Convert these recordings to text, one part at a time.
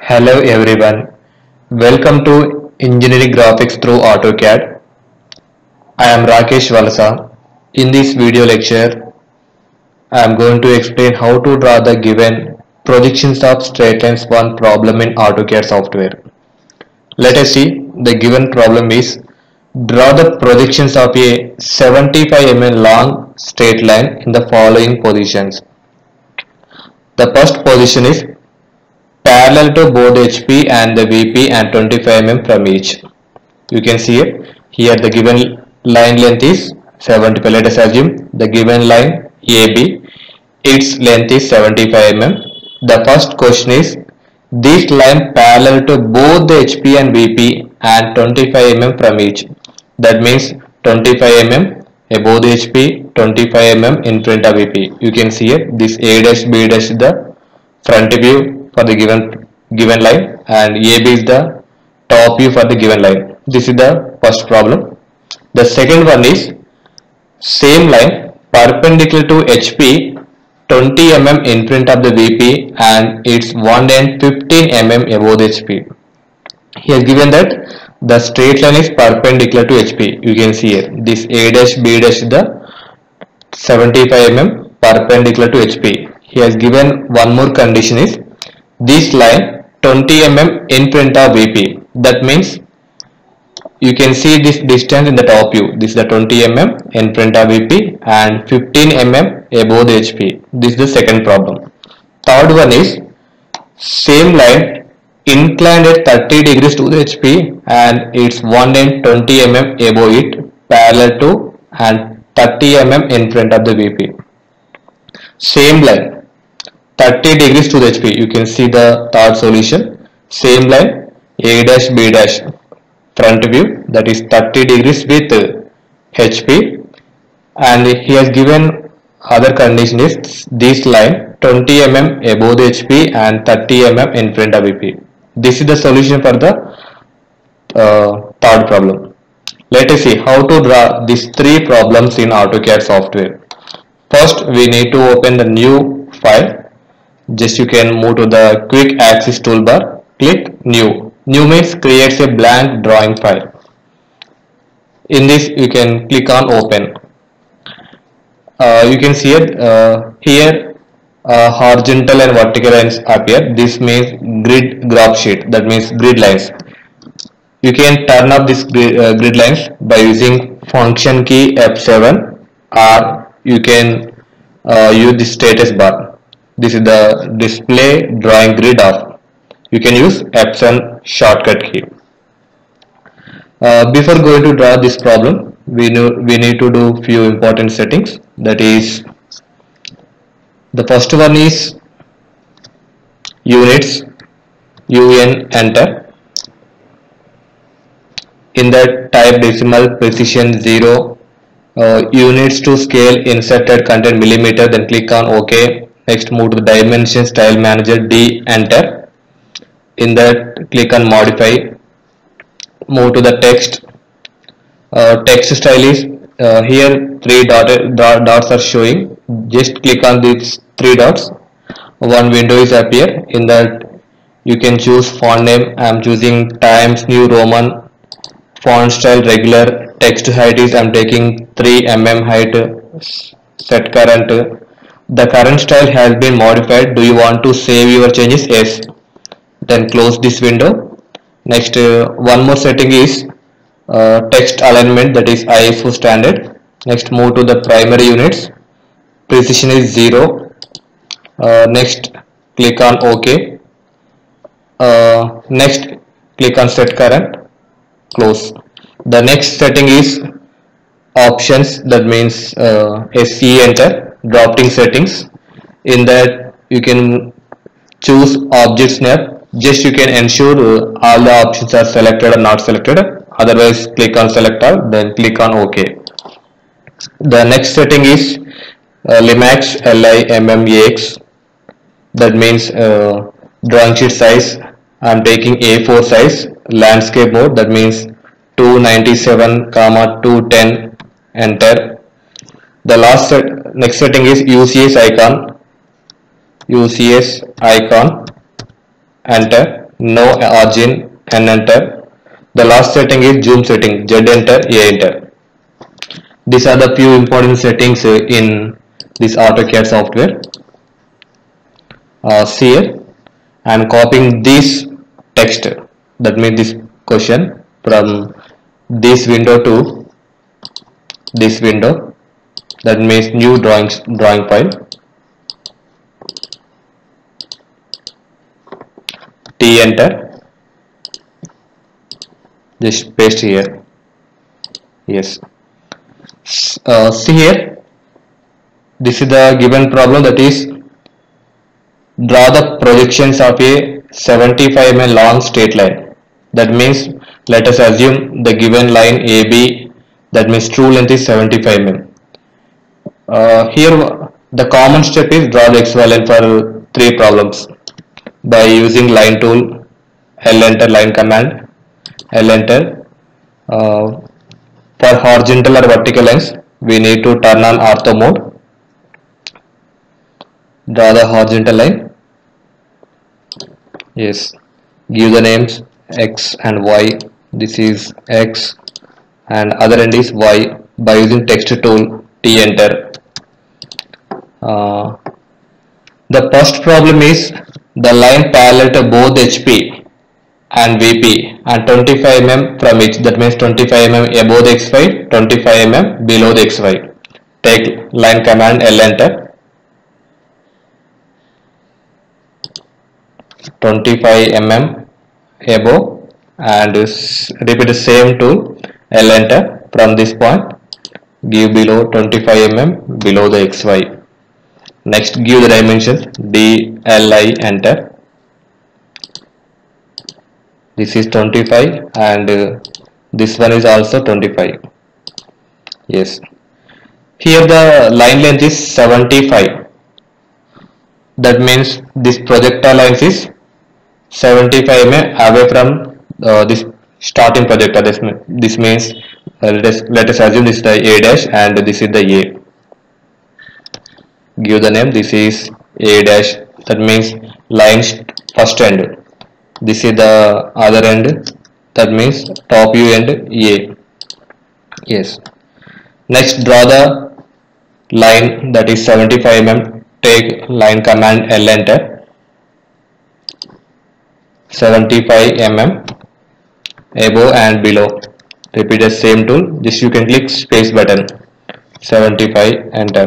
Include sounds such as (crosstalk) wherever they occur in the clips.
Hello everyone. Welcome to Engineering Graphics through AutoCAD. I am Rakesh Valasa. In this video lecture, I am going to explain how to draw the given projections of straight lines one problem in AutoCAD software. Let us see the given problem is draw the projections of a 75 mm long straight line in the following positions. The first position is parallel to both HP and the VP and 25 mm from each. You can see it. Here the given line length is 75. Let us assume the given line AB, its length is 75 mm. The first question is this line parallel to both the HP and VP and 25 mm from each. That means 25 mm above the HP, 25 mm in front of VP. You can see it. This A dash B dash the front view for the given given line and AB is the top view for the given line. This is the first problem. The second one is same line perpendicular to HP 20 mm in front of the VP and its 115 mm above the HP. He has given that the straight line is perpendicular to HP. You can see here this A dash B dash is the 75 mm perpendicular to HP. He has given one more condition is this line 20 mm in front of VP. That means you can see this distance in the top view. This is the 20 mm in front of VP and 15 mm above the HP. This is the second problem. Third one is same line inclined at 30 degrees to the HP and it's 1 end 20 mm above it parallel to and 30 mm in front of the VP. Same line 30 degrees to the HP. You can see the third solution. Same line A dash B dash front view that is 30 degrees with HP and he has given other condition is this line 20 mm above the HP and 30 mm in front of VP. This is the solution for the uh, third problem. Let us see how to draw these three problems in AutoCAD software. First we need to open the new file. Just you can move to the quick access toolbar. Click new. New means creates a blank drawing file. In this you can click on open. Uh, you can see it uh, here uh, horizontal and vertical lines appear. This means grid graph sheet. That means grid lines. You can turn off this grid, uh, grid lines by using function key F7 or you can uh, use the status bar. This is the display drawing grid off. You can use F7 shortcut key. Uh, before going to draw this problem, we know we need to do few important settings. That is, the first one is units. UN enter. In that type decimal precision zero uh, units to scale inserted content millimeter then click on ok next move to the dimension style manager d enter. In that click on modify. Move to the text. Uh, text style is uh, here three dot, dot, dots are showing. Just click on these three dots. One window is appear. In that you can choose font name. I am choosing Times New Roman. Font style regular. Text height is I'm taking 3 mm height set current the current style has been modified. Do you want to save your changes? Yes. Then close this window. Next uh, one more setting is uh, text alignment that is ISO standard. Next move to the primary units. Precision is 0 uh, next click on ok. Uh, next click on set current. Close. The next setting is options. That means uh, SE enter drafting settings. In that you can choose object snap just you can ensure uh, all the options are selected or not selected. Otherwise click on select all then click on ok. The next setting is uh, limits limits that means uh, drawing sheet size. I'm taking A4 size. Landscape mode. That means 297 comma 210 enter. The last set next setting is UCS icon. UCS icon. Enter. No origin. N enter. The last setting is zoom setting. Z enter. A enter. These are the few important settings uh, in this AutoCAD software. Uh, here. I am copying this text. That means this question from this window to this window that means new drawing drawing file T enter. Just paste here. Yes. Uh, see here. This is the given problem that is draw the projections of a 75 mm long straight line. That means let us assume the given line AB that means true length is 75 mm uh, here the common step is draw the line for three problems by using line tool L enter line command L enter. Uh, for horizontal or vertical lines we need to turn on ortho mode draw the horizontal line. Yes give the names x and y. This is x and other end is y. By using text tool t enter. Uh, the first problem is the line parallel to both HP and VP and 25 mm from each that means 25 mm above the XY 25 mm below the XY take line command L enter. 25 mm above and repeat the same tool L enter from this point give below 25 mm below the XY next give the dimensions D L I enter. This is 25 and uh, this one is also 25 yes. Here the line length is 75 that means this projectile length is 75 mm away from uh, this starting projectile this, this means uh, let, us, let us assume this is the a dash and this is the a. Give the name. This is a dash. That means line first end. This is the other end. That means top view end a. Yes. Next draw the line that is 75 mm. Take line command L enter. 75 mm above and below repeat the same tool. Just you can click space button 75 enter.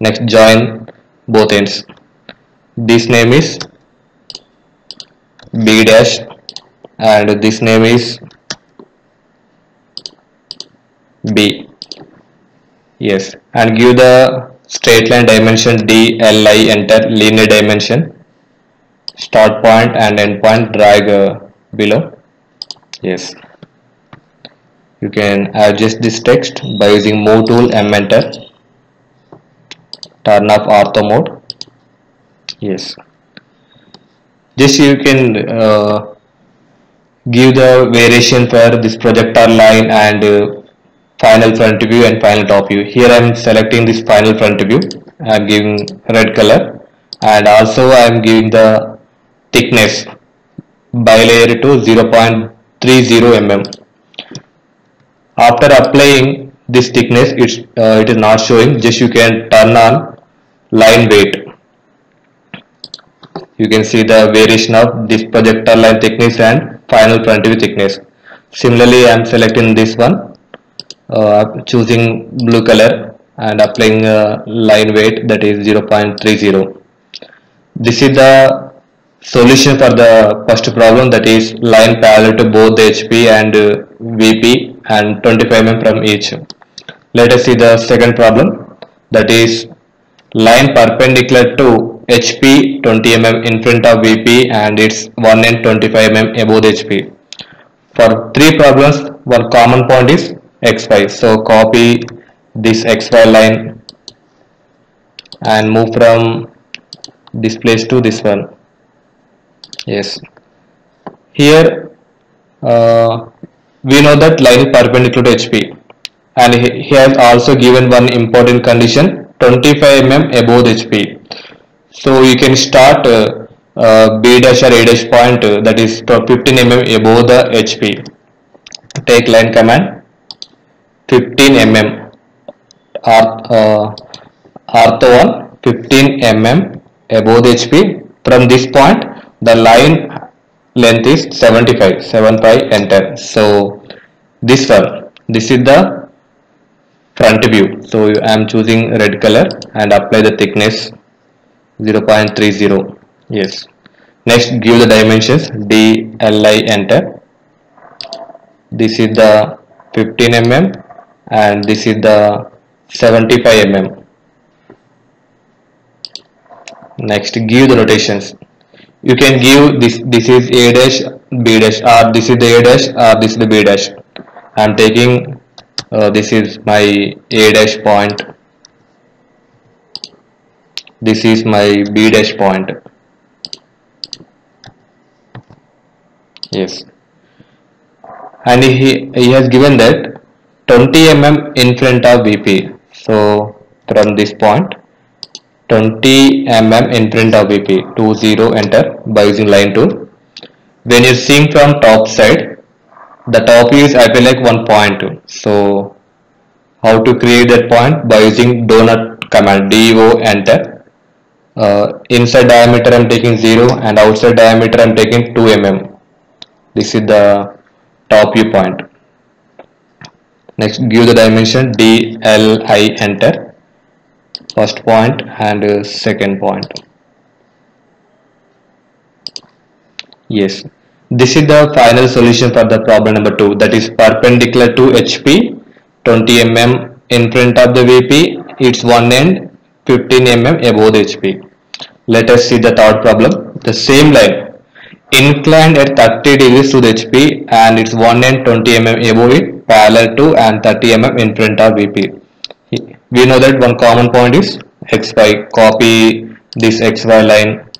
Next join both ends. This name is b dash and this name is b. Yes and give the straight line dimension d l i enter linear dimension start point and end point drag uh, below. Yes you can adjust this text by using move tool m enter turn off ortho mode. Yes. Just you can uh, give the variation for this projector line and uh, final front view and final top view. Here I am selecting this final front view. I am giving red color. And also I am giving the thickness. ByLayer to 0.30 mm after applying this thickness it's uh, it is not showing. Just you can turn on line weight. You can see the variation of this projector line thickness and final front view thickness. Similarly I am selecting this one uh, choosing blue color and applying uh, line weight that is 0.30 this is the solution for the first problem that is line parallel to both the HP and uh, VP and 25 mm from each. Let us see the second problem. That is line perpendicular to HP 20 mm in front of VP and its 1 end 25 mm above HP for three problems one common point is xy so copy this xy line and move from this place to this one. Yes. Here uh, we know that line is perpendicular to HP and he, has also given one important condition 25 mm above HP so you can start uh, uh, B dash or A dash point uh, that is 15 mm above the HP. Take line command 15 mm uh, ortho 1 15 mm above the HP. From this point the line length is 75 75 enter. So this one. This is the front view. So I am choosing red color and apply the thickness 0.30 yes. Next give the dimensions. D l i enter. This is the 15 mm and this is the 75 mm next give the notations you can give this this is a dash b dash or this is the a dash or this is the b dash. I am taking uh, this is my a dash point. This is my b dash point. Yes. And he, he has given that 20 mm in front of VP so from this point 20 mm in front of VP 20 enter. By using line tool when you're seeing from top side the top is I like one point. So how to create that point? By using donut command. Do enter. Uh, inside diameter I'm taking 0 and outside diameter I'm taking 2 mm. This is the top view point. Next give the dimension. D l i enter first point and uh, second point. Yes. This is the final solution for the problem number 2 that is perpendicular to HP 20 mm in front of the VP its one end 15 mm above the HP let us see the third problem. The same line. Inclined at 30 degrees to the HP and its one end 20 mm above it parallel to and 30 mm in front of VP. We know that one common point is XY. Copy this XY line.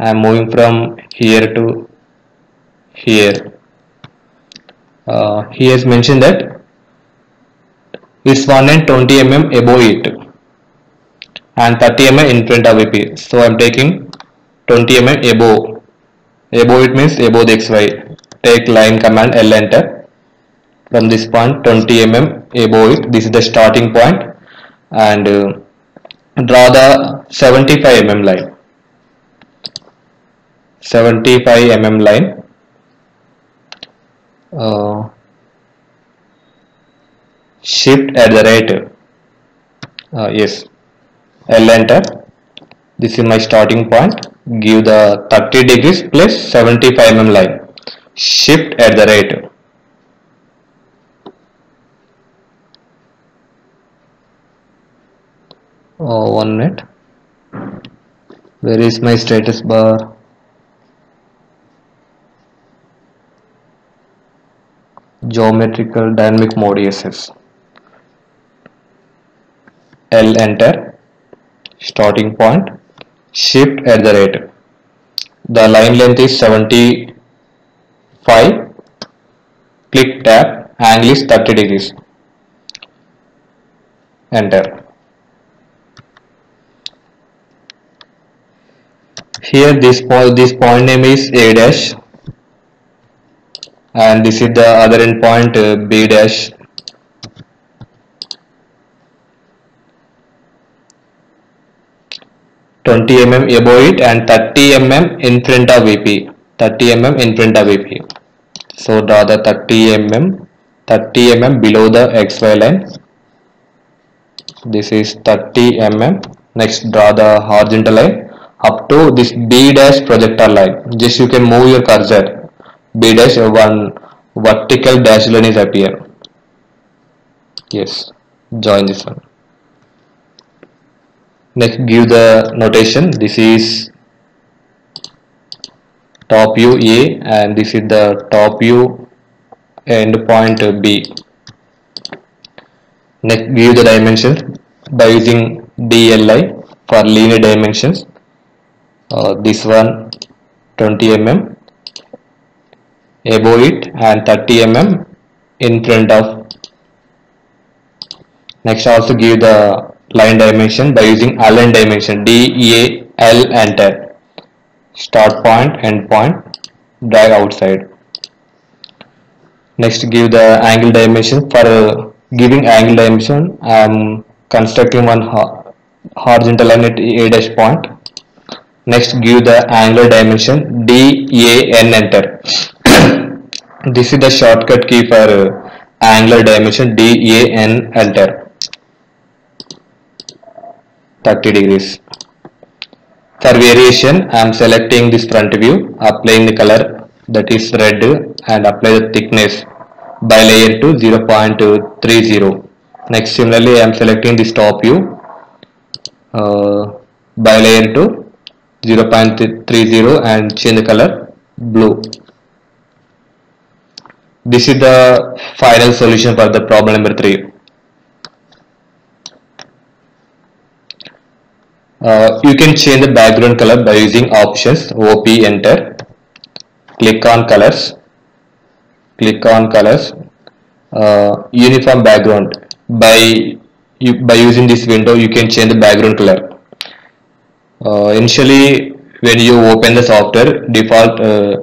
I am moving from here to here. Uh, he has mentioned that its one end 20 mm above it and 30 mm in front of VP. So I am taking 20 mm above above it means above the xy take line command l enter from this point 20 mm above it. This is the starting point. And uh, draw the 75 mm line. 75 mm line. Uh, shift at the rate. Uh, yes. L enter. This is my starting point. Give the 30 degrees plus 75 mm line. Shift at the rate oh one minute. Where is my status bar? Geometrical dynamic mode ESS L enter. Starting point. Shift at the rate. The line length is 75 click tab. Angle is 30 degrees. Enter here this point this point name is a dash. And this is the other end point uh, b dash. 20 mm above it and 30 mm in front of VP 30 mm in front of VP so draw the 30 mm 30 mm below the XY line. This is 30 mm next draw the horizontal line up to this B dash projector line. Just you can move your cursor. B dash one vertical dash line is appear. Yes join this one. Next give the notation. This is top view A and this is the top view end point B. Next give the dimensions by using DLI for linear dimensions uh, this one 20 mm above it and 30 mm in front of. Next also give the line dimension by using align dimension DEA L enter start point end point drag outside. Next give the angle dimension for uh, giving angle dimension. I am constructing one ho horizontal line at A dash point next give the angular dimension. DAN enter. (coughs) This is the shortcut key for uh, angular dimension. DAN enter. 30 degrees. For variation I am selecting this front view applying the color that is red and apply the thickness by layer to 0.30 next similarly I am selecting this top view uh, by layer to 0.30 and change the color blue. This is the final solution for the problem number 3 uh, you can change the background color by using options op enter. Click on colors. Click on colors. Uh, uniform background. By by using this window you can change the background color uh, initially when you open the software default uh,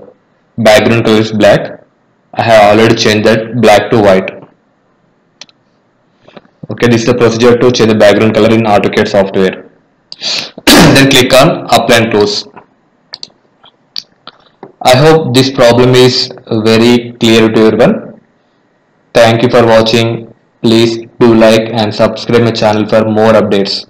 background color is black. I have already changed that black to white. Okay this is the procedure to change the background color in AutoCAD software. (coughs) Then click on apply and close. I hope this problem is very clear to everyone. Thank you for watching. Please do like and subscribe my channel for more updates